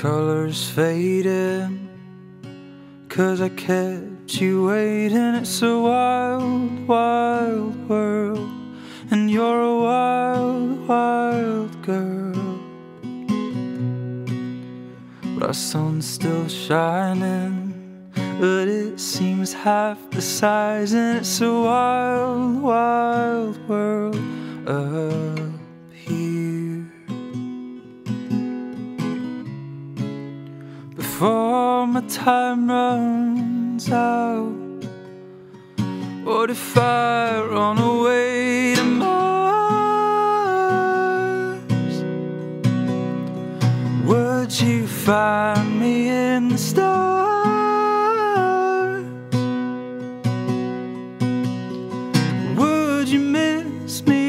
colors fading. Cause I kept you waiting. It's a wild, wild world. And you're a wild, wild girl. But our sun's still shining. But it seems half the size. And it's a wild, wild world up before my time runs out? What if I run away to Mars? Would you find me in the stars? Would you miss me?